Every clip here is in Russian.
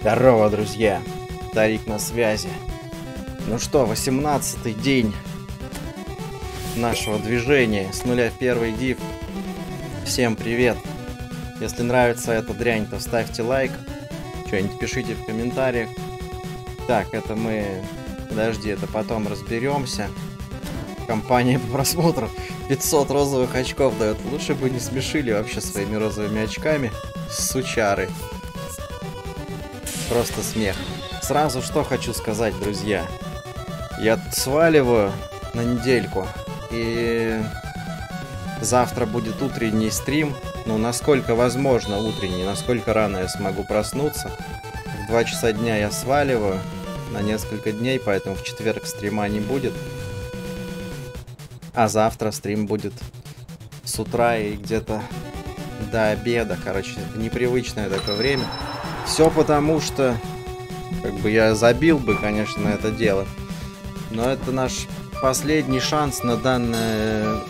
Здорово, друзья! Тарик на связи. Ну что, 18-й день нашего движения с нуля в первый див. Всем привет! Если нравится эта дрянь, то ставьте лайк. Что-нибудь пишите в комментариях. Так, это мы... Подожди, это потом разберемся. Компания по просмотру 500 розовых очков дает. Лучше бы не смешили вообще своими розовыми очками. Сучары. Просто смех. Сразу что хочу сказать, друзья. Я сваливаю на недельку. И завтра будет утренний стрим. Ну, насколько возможно утренний, насколько рано я смогу проснуться. В 2 часа дня я сваливаю на несколько дней, поэтому в четверг стрима не будет. А завтра стрим будет с утра и где-то до обеда. Короче, непривычное такое время. Все потому, что как бы я забил бы, конечно, на это дело. Но это наш последний шанс на данное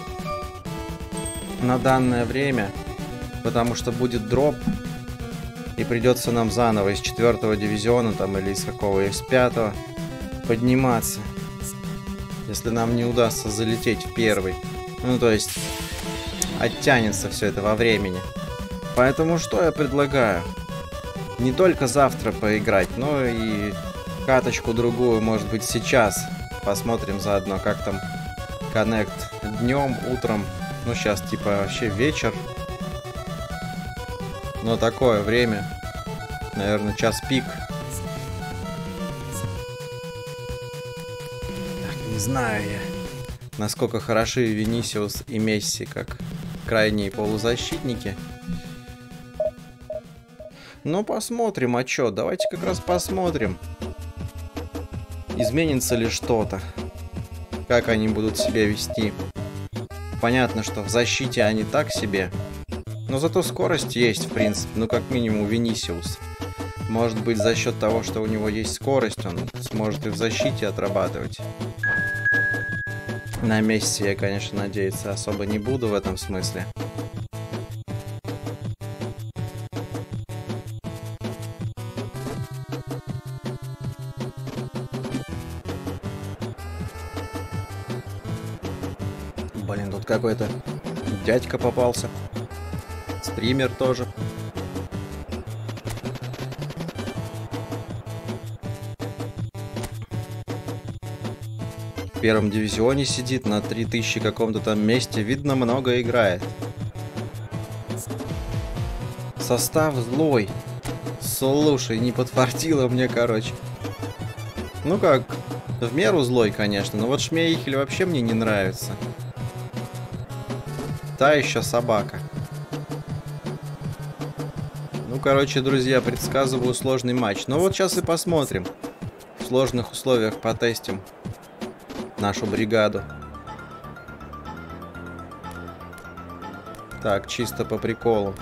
на данное время, потому что будет дроп и придется нам заново из четвертого дивизиона там или из какого из пятого подниматься, если нам не удастся залететь в первый. Ну то есть оттянется все это во времени. Поэтому что я предлагаю? Не только завтра поиграть, но и каточку другую, может быть, сейчас. Посмотрим заодно, как там коннект днем, утром. Ну, сейчас типа вообще вечер. Но такое время. Наверное, час пик. Так, не знаю я, насколько хороши Венисиус и Месси, как крайние полузащитники. Ну, посмотрим, а чё? Давайте как раз посмотрим. Изменится ли что-то. Как они будут себя вести. Понятно, что в защите они так себе. Но зато скорость есть, в принципе. Ну, как минимум, Венисиус. Может быть, за счет того, что у него есть скорость, он сможет и в защите отрабатывать. На Месси я, конечно, надеяться особо не буду в этом смысле. Какой-то дядька попался. Стример тоже. В первом дивизионе сидит на 3000 каком-то там месте. Видно, много играет. Состав злой. Слушай, не подфартило мне, короче. Ну как, в меру злой, конечно, но вот Шмейхель вообще мне не нравится. Та еще собака. Ну, короче, друзья, предсказываю сложный матч. Ну вот сейчас и посмотрим. В сложных условиях потестим нашу бригаду. Так, чисто по приколу.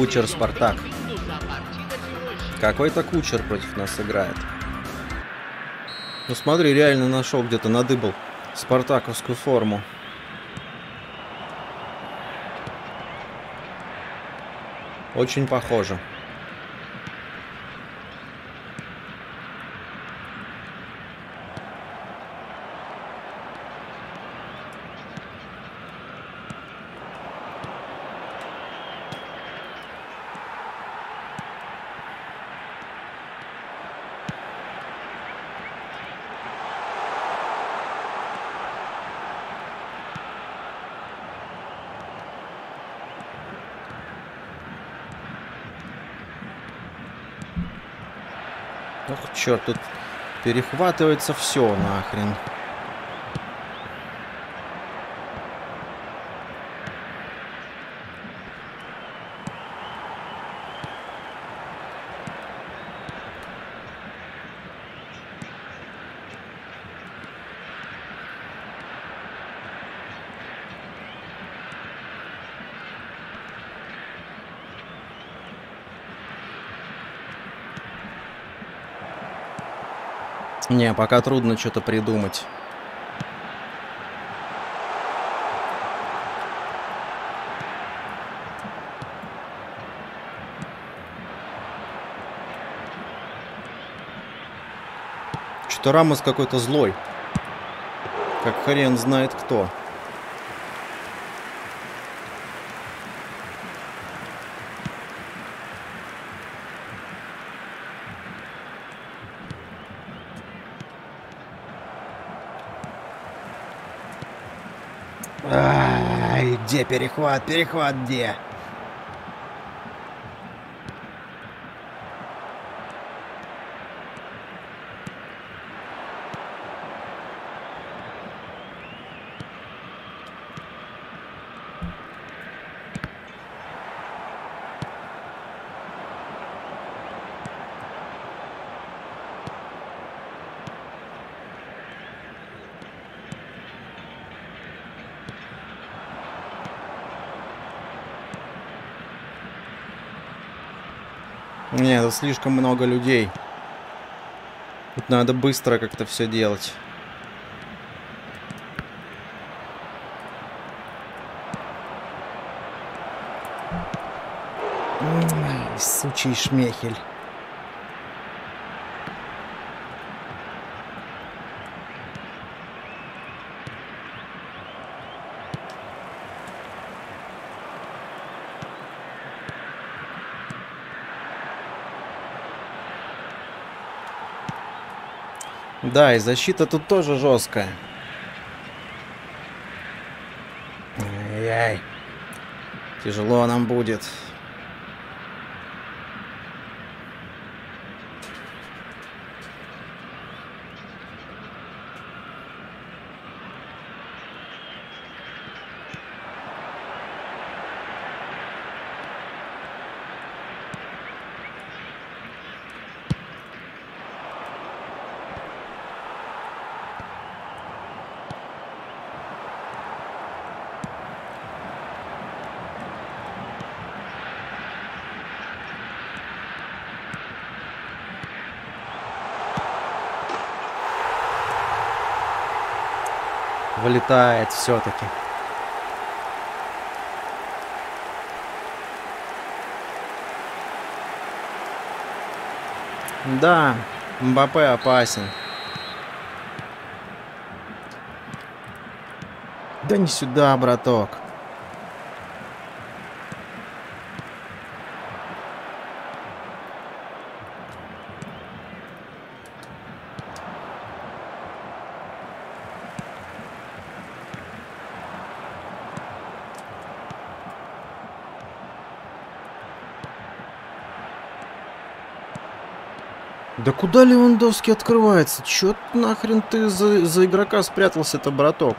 Кучер Спартак. Какой-то кучер против нас играет. Ну смотри, реально нашел где-то, надыбал спартаковскую форму. Очень похоже. Черт, тут перехватывается все нахрен. Не, пока трудно что-то придумать. Что-то Рамос какой-то злой. Как хрен знает кто. Ай, где перехват? Перехват где? Нет, слишком много людей. Тут надо быстро как-то все делать. Ой, сучий шмехель. Да, и защита тут тоже жесткая. Ай-яй. Тяжело нам будет. Вылетает все-таки. Да, Мбаппе опасен. Да не сюда, браток. Куда Левандовский открывается? Чё нахрен ты за, за игрока спрятался-то, браток?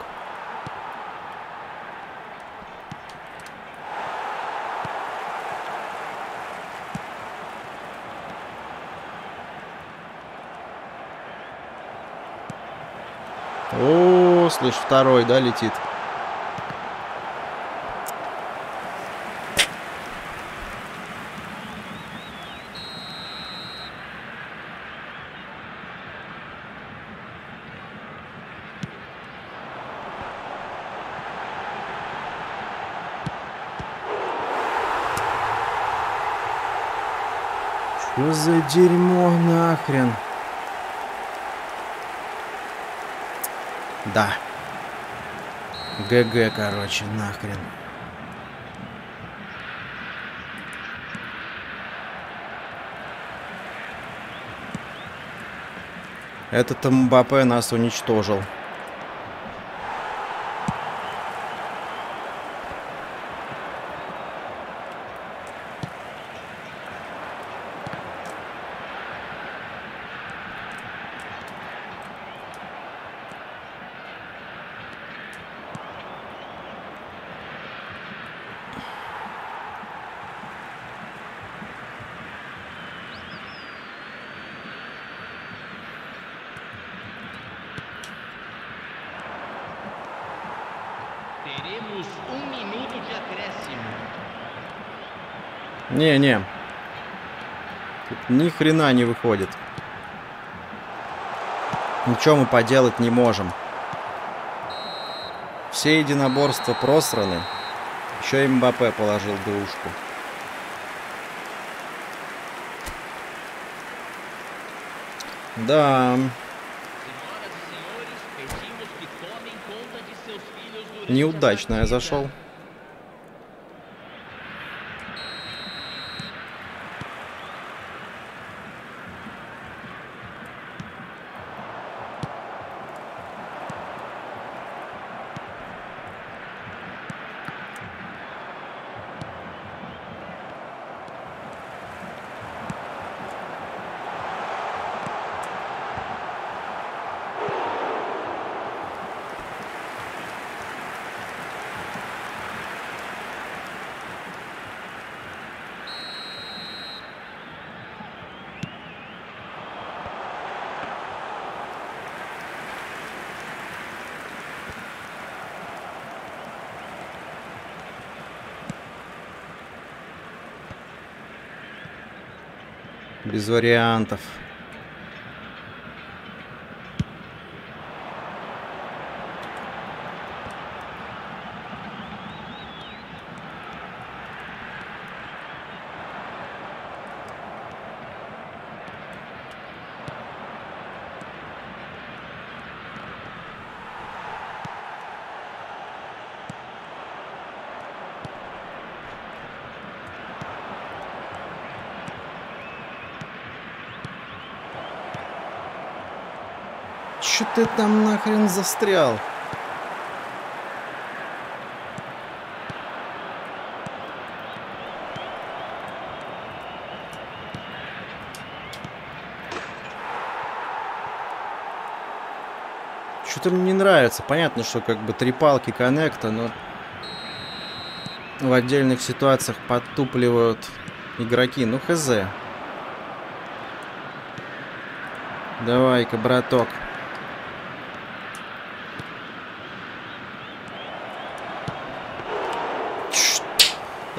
О, слышь, второй, да, летит? Что за дерьмо нахрен? Да. ГГ, короче, нахрен. Этот Мбаппе нас уничтожил. Temos um minuto de acréscimo. Не-не. Тут ни хрена не выходит. Ничего мы поделать не можем. Все единоборства просраны. Еще и Мбаппе положил двушку. Да, неудачно я зашел. Без вариантов. Че ты там нахрен застрял? Что-то мне не нравится. Понятно, что как бы три палки коннекта, но в отдельных ситуациях подтупливают игроки. Ну, хз. Давай-ка, браток.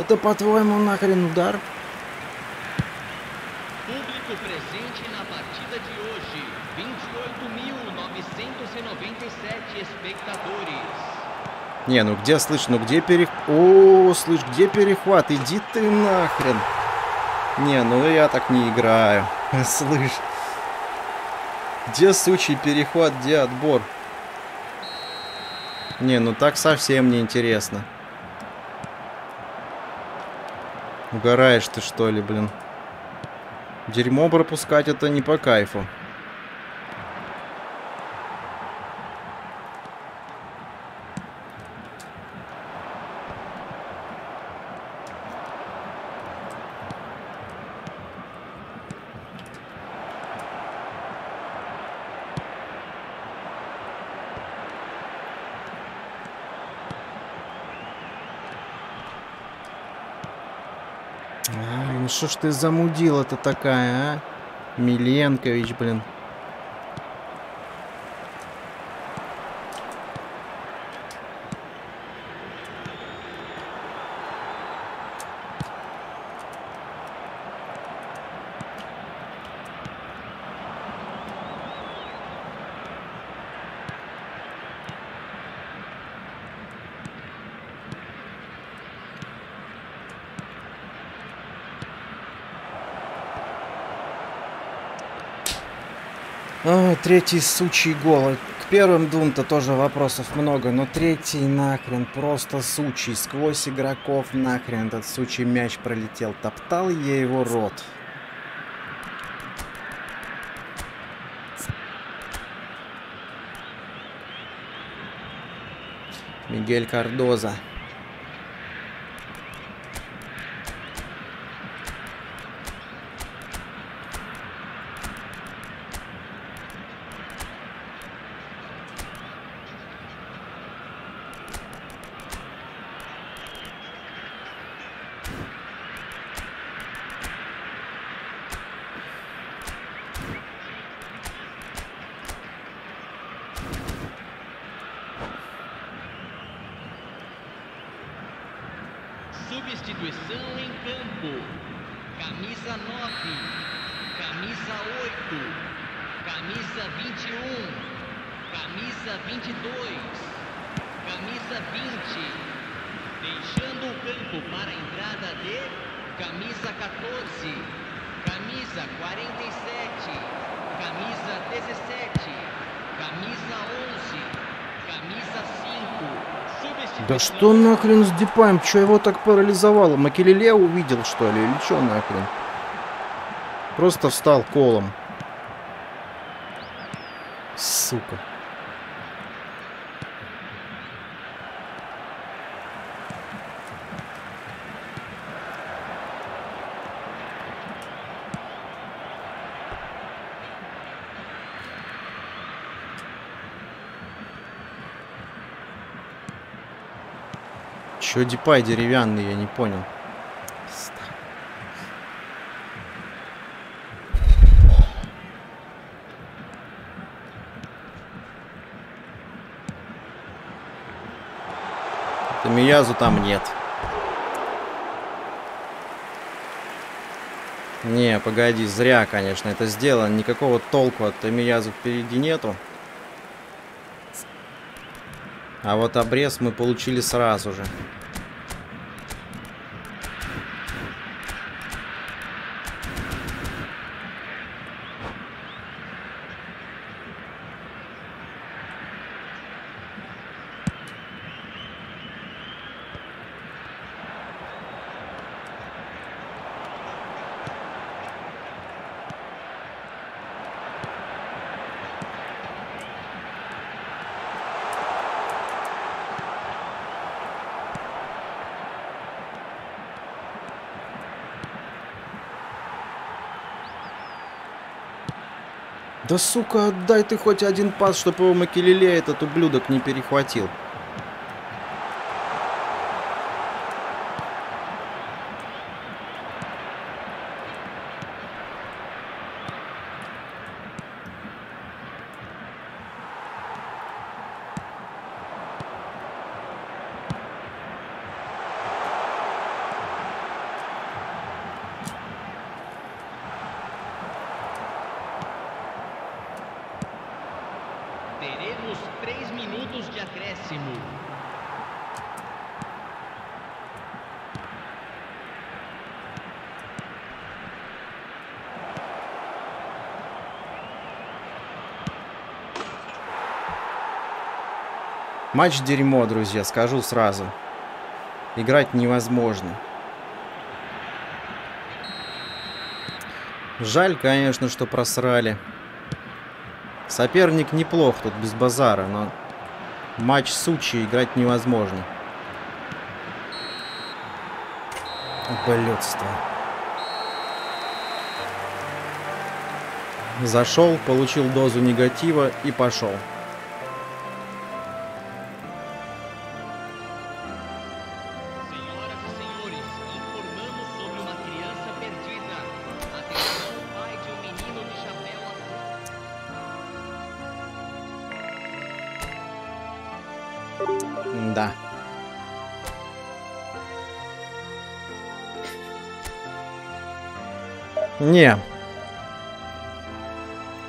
Это, по-твоему, нахрен удар? Público presente na partida de hoje: 28.997 espectadores. Не, ну где, слышь, ну где перех... О, слышь, где перехват? Иди ты нахрен. Не, ну я так не играю. Слышь. Где сучий перехват, где отбор? Не, ну так совсем не интересно. Угораешь ты что ли, блин? Дерьмо пропускать это не по кайфу. Что ж ты замудила-то такая, а? Миленкович, блин. А, третий сучий гол. К первым двум-то тоже вопросов много, но третий нахрен просто сучий. Сквозь игроков нахрен этот сучий мяч пролетел. Топтал я его рот. Мигель Кардоза. Substituição em campo. Camisa 9. Camisa 8. Camisa 21. Camisa 22. Camisa 20. Deixando o campo para a entrada de camisa 14. Camisa 47. Camisa 17. Camisa 11. Camisa 5. Да что нахрен с Дипаем? Че его так парализовало? Макелеле увидел, что ли? Или что нахрен? Просто встал колом. Сука. Чё Дипай деревянный, я не понял. Тамиязу там нет. Не, погоди, зря, конечно, это сделано. Никакого толку от Тамиязу впереди нету. А вот обрез мы получили сразу же. Да сука, отдай ты хоть один пас, чтобы его Макелеле этот ублюдок не перехватил. Teremos três minutos de acréscimo. Матч дерьмо, друзья, скажу сразу. Играть невозможно. Жаль, конечно, что просрали. Соперник неплох тут без базара, но матч сучий играть невозможно. Блюдство. Зашел, получил дозу негатива и пошел. Не.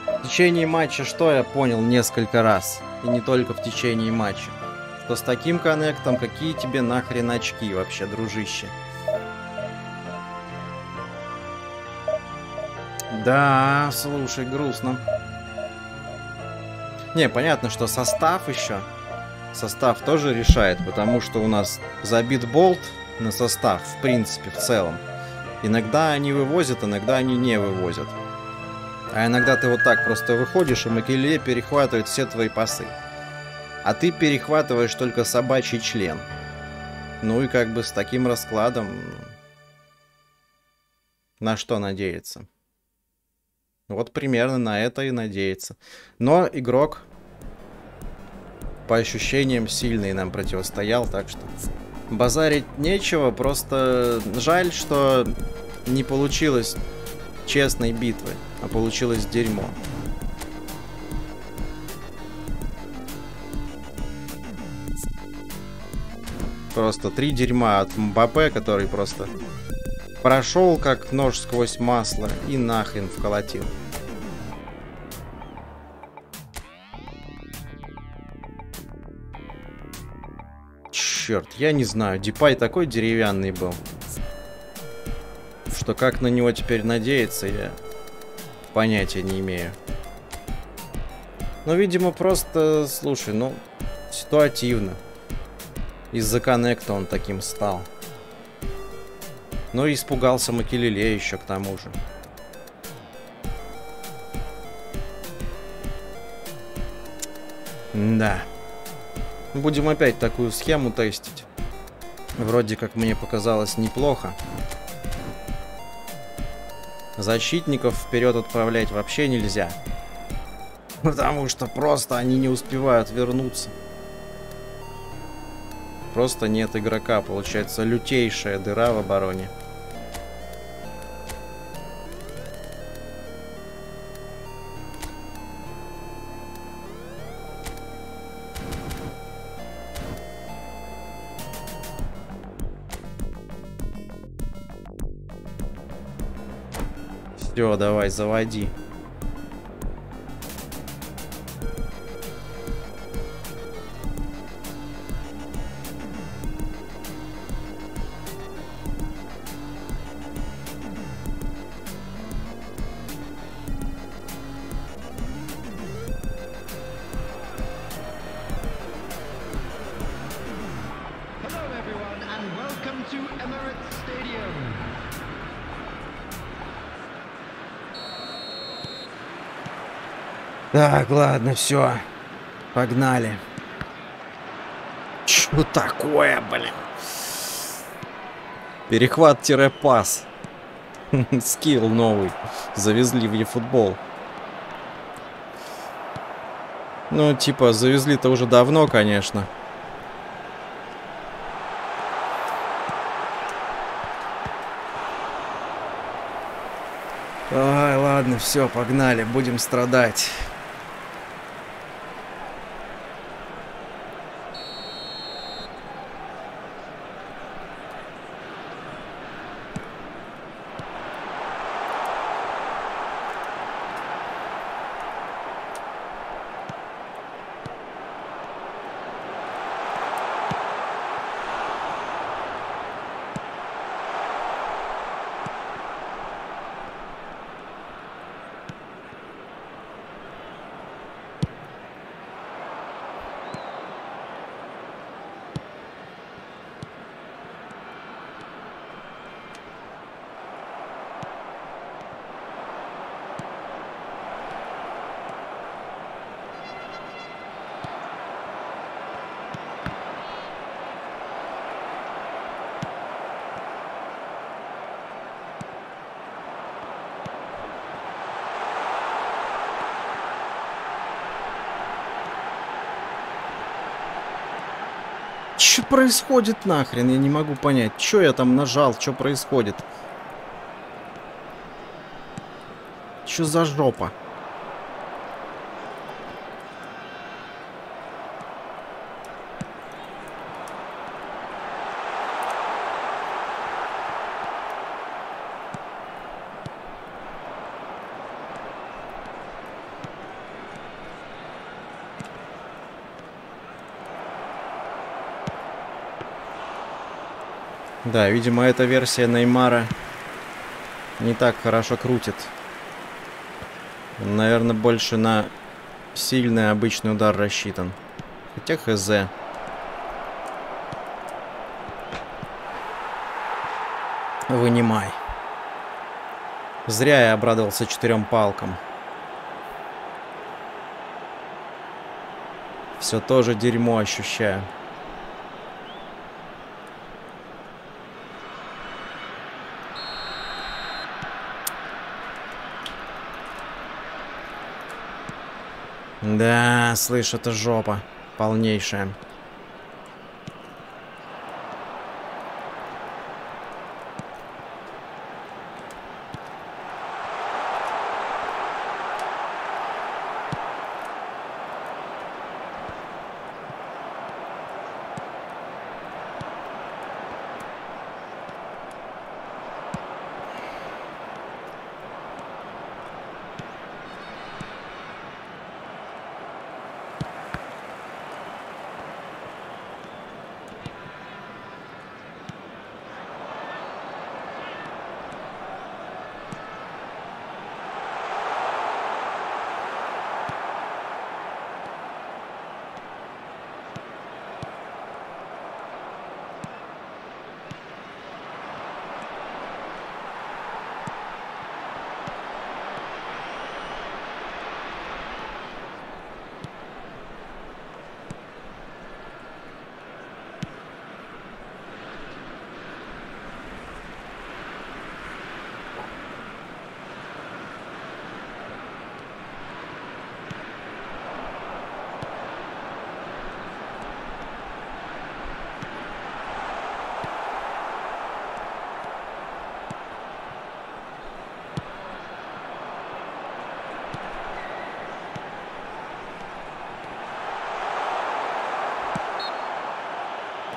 В течение матча что я понял несколько раз, и не только в течение матча, что с таким коннектом какие тебе нахрен очки вообще, дружище. Да, слушай, грустно. Не, понятно, что состав еще состав тоже решает, потому что у нас забит болт на состав, в принципе, в целом. Иногда они вывозят, иногда они не вывозят. А иногда ты вот так просто выходишь, и Макеле перехватывает все твои пасы. А ты перехватываешь только собачий член. Ну и как бы с таким раскладом... На что надеяться? Вот примерно на это и надеяться. Но игрок по ощущениям сильный нам противостоял, так что базарить нечего, просто жаль, что не получилось честной битвы, а получилось дерьмо. Просто три дерьма от Мбаппе, который просто прошел как нож сквозь масло и нахрен вколотил. Черт, я не знаю, Дипай такой деревянный был, что как на него теперь надеяться, я понятия не имею. Ну, видимо, просто, слушай, ну, ситуативно. Из-за коннекта он таким стал. Ну и испугался Макелеле еще к тому же. Да. Будем опять такую схему тестить. Вроде как мне показалось неплохо. Защитников вперед отправлять вообще нельзя. Потому что просто они не успевают вернуться. Просто нет игрока. Получается лютейшая дыра в обороне. Все, давай, заводи. Так, ладно, все. Погнали. Что такое, блин? Перехват-пас. Скилл новый. Завезли в eFootball. Ну, типа, завезли-то уже давно, конечно. Ай, ладно, все, погнали, будем страдать. Что происходит нахрен? Я не могу понять. Что я там нажал? Что происходит? Что за жопа? Да, видимо, эта версия Неймара не так хорошо крутит. Он, наверное, больше на сильный обычный удар рассчитан. Хотя хз. Вынимай. Зря я обрадовался четырем палкам. Все тоже дерьмо ощущаю. Да, слышь, это жопа. Полнейшая.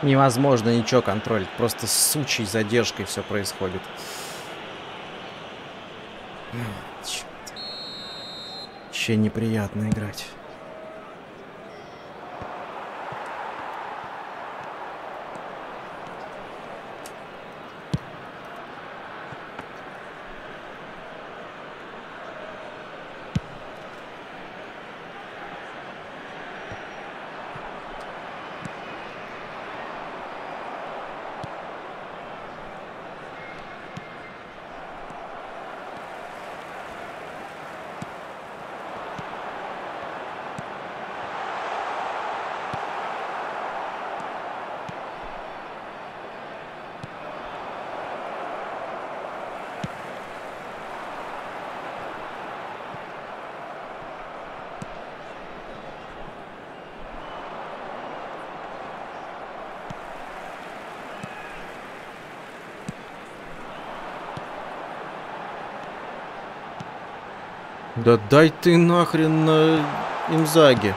Невозможно ничего контролить. Просто с сучей задержкой все происходит. Вообще неприятно играть. Да дай ты нахрен на Инзаги.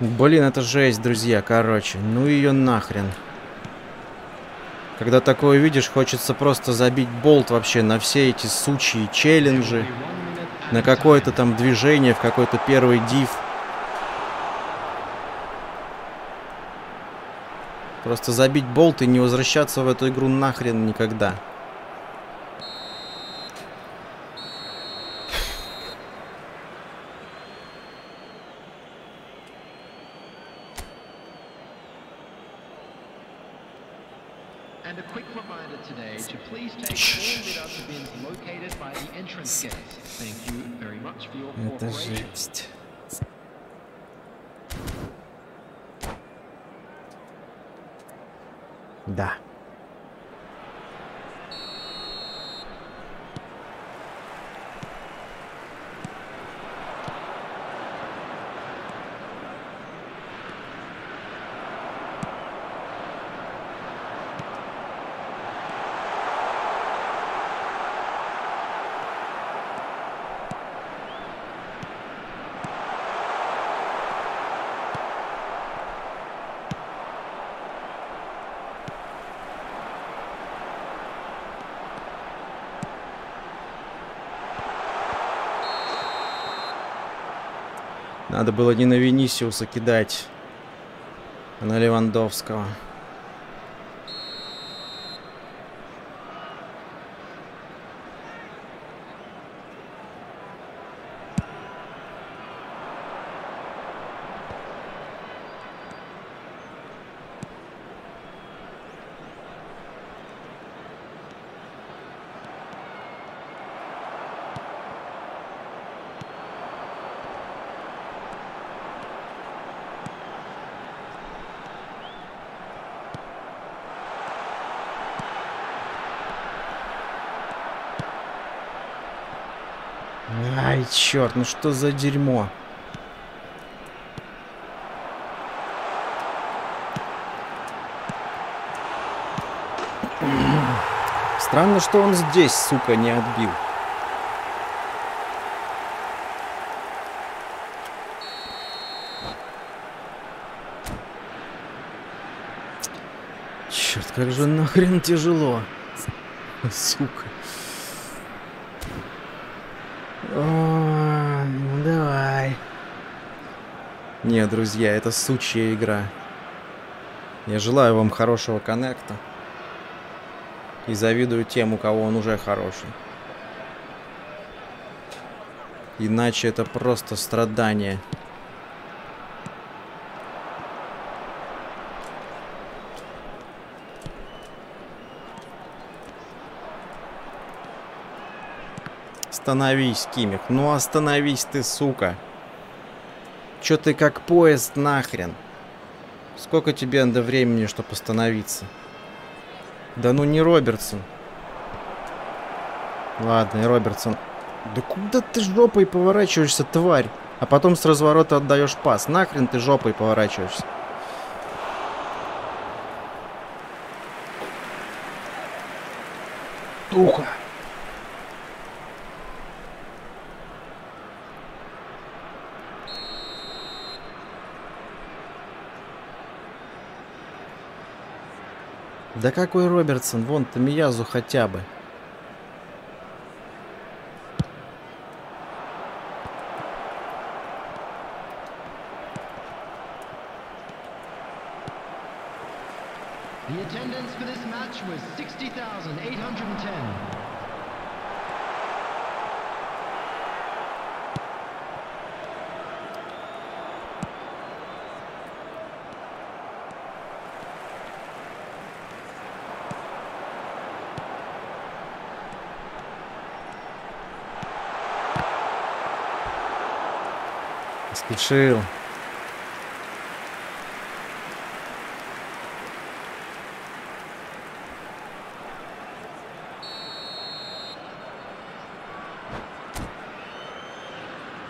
Блин, это жесть, друзья, короче. Ну ее нахрен. Когда такое видишь, хочется просто забить болт вообще на все эти сучьи челленджи, на какое-то там движение в какой-то первый див. Просто забить болт и не возвращаться в эту игру нахрен никогда. Надо было не на Венисиуса кидать, а на Левандовского. Ай, черт, ну что за дерьмо? Странно, что он здесь, сука, не отбил. Черт, как же нахрен тяжело. Сука. О, ну давай. Не, друзья, это сучья игра. Я желаю вам хорошего коннекта. И завидую тем, у кого он уже хороший. Иначе это просто страдание. Остановись, Кимик. Ну остановись ты, сука. Чё ты как поезд нахрен? Сколько тебе надо времени, чтобы остановиться? Да ну не Робертсон. Ладно, и Робертсон. Да куда ты жопой поворачиваешься, тварь? А потом с разворота отдаешь пас. Нахрен ты жопой поворачиваешься? Туха. Да какой Робертсон? Вон, Тамиязу хотя бы. Спешил.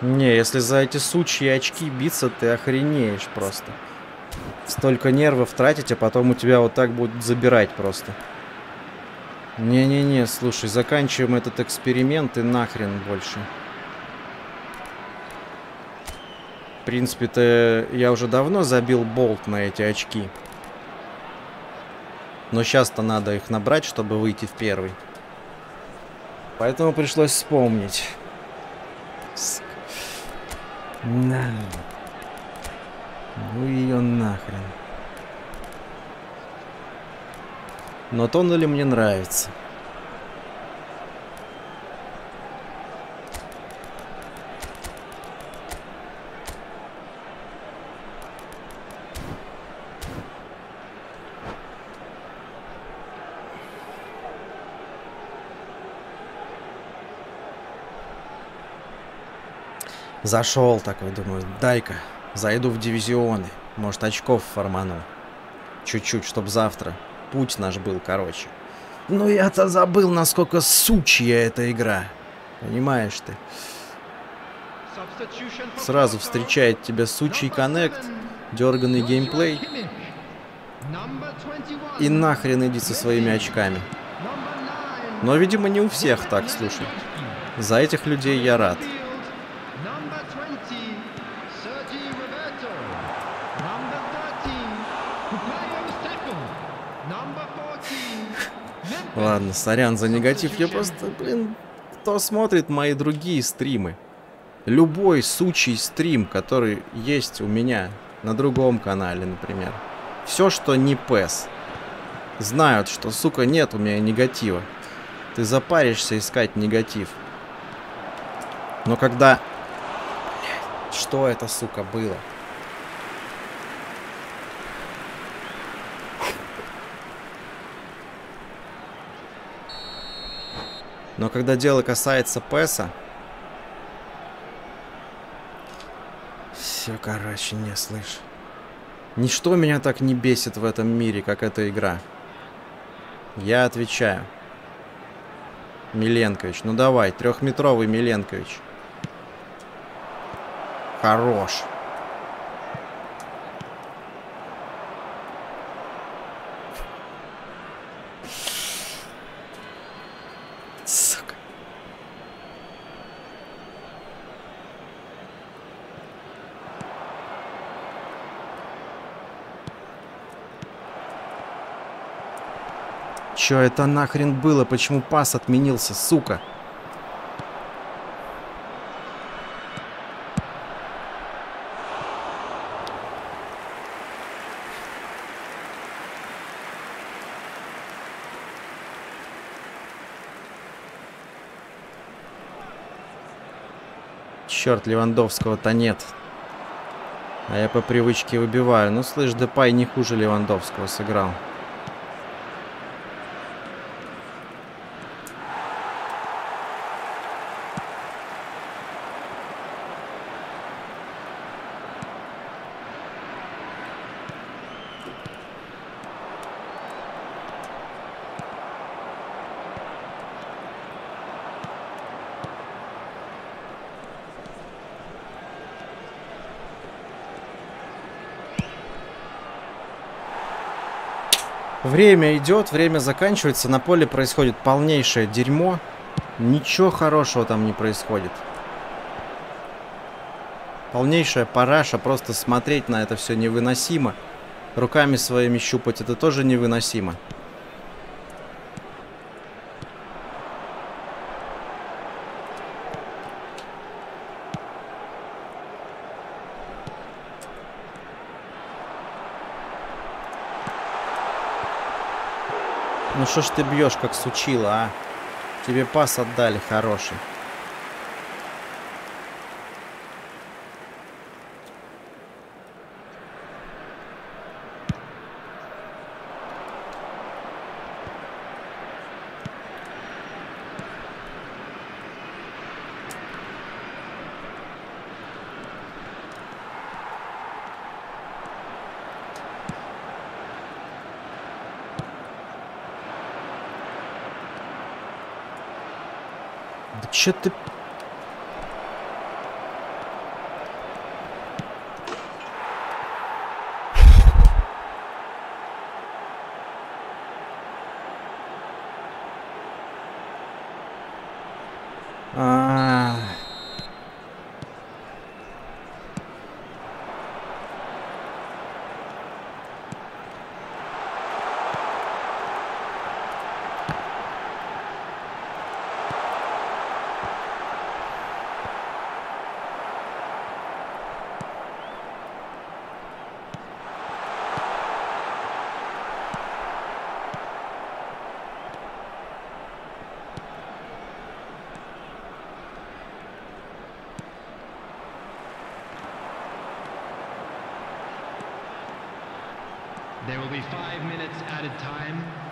Не, если за эти сучьи очки биться, ты охренеешь просто. Столько нервов тратить, а потом у тебя вот так будут забирать просто. Не-не-не, слушай, заканчиваем этот эксперимент и нахрен больше. В принципе-то я уже давно забил болт на эти очки. Но сейчас-то надо их набрать, чтобы выйти в первый. Поэтому пришлось вспомнить. На. Ну ее нахрен. Но Тоннели мне нравится. Зашел такой, думаю, дай-ка, зайду в дивизионы. Может, очков форману. Чуть-чуть, чтоб завтра. Путь наш был короче. Ну я-то забыл, насколько сучья эта игра. Понимаешь ты? Сразу встречает тебя сучий коннект, дерганный геймплей. Kimmich. Number 21, И нахрен иди со своими очками. Но, видимо, не у всех так, слушай. За этих людей я рад. Сорян за негатив. Я просто, блин, кто смотрит мои другие стримы? Любой сучий стрим, который есть у меня на другом канале, например. Все, что не PES. Знают, что, сука, нет у меня негатива. Ты запаришься искать негатив. Но когда... Что это, сука, было? Но когда дело касается ПЭСа... Все, короче, не слышь. Ничто меня так не бесит в этом мире, как эта игра. Я отвечаю. Миленкович, ну давай, трехметровый Миленкович. Хорош. Чё это нахрен было? Почему пас отменился, сука? Черт, Левандовского-то нет. А я по привычке выбиваю. Ну, слышь, Депай не хуже Левандовского сыграл. Время идет, время заканчивается, на поле происходит полнейшее дерьмо. Ничего хорошего там не происходит. Полнейшая параша, просто смотреть на это все невыносимо. Руками своими щупать это тоже невыносимо. Что ж ты бьешь, как сучила, а? Тебе пас отдали хороший. Чё ты... There will be five minutes added time.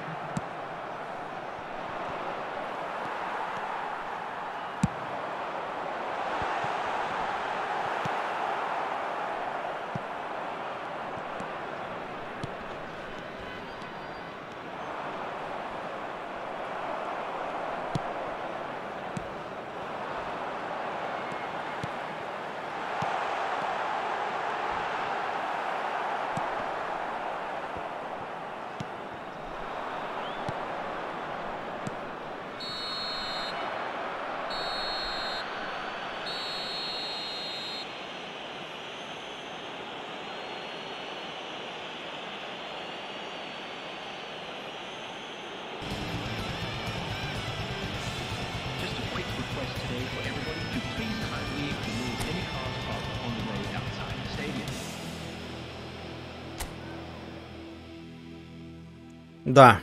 Да.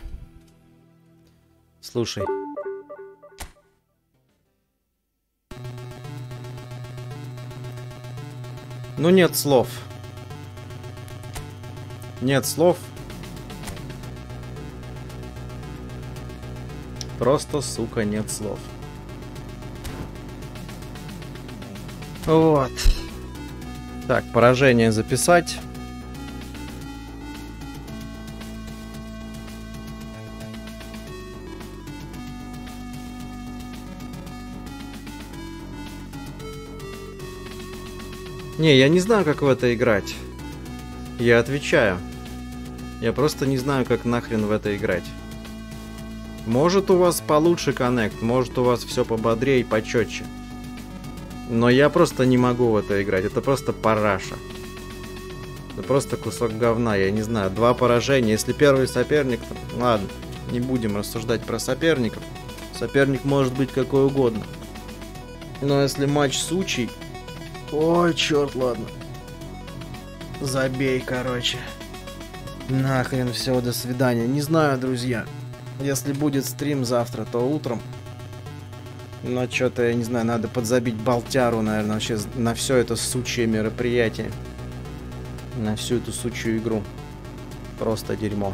Слушай. Ну нет слов. Нет слов. Просто, сука, нет слов. Вот. Так, поражение записать. Не, я не знаю, как в это играть. Я отвечаю. Я просто не знаю, как нахрен в это играть. Может у вас получше коннект, может у вас все пободрее и почетче. Но я просто не могу в это играть. Это просто параша. Это просто кусок говна, я не знаю. Два поражения. Если первый соперник... Ладно, не будем рассуждать про соперников. Соперник может быть какой угодно. Но если матч сучий... Ой, черт, ладно. Забей, короче. Нахрен все, до свидания. Не знаю, друзья. Если будет стрим завтра, то утром. Но что-то, я не знаю, надо подзабить болтяру, наверное, вообще на все это сучье мероприятие. На всю эту сучью игру. Просто дерьмо.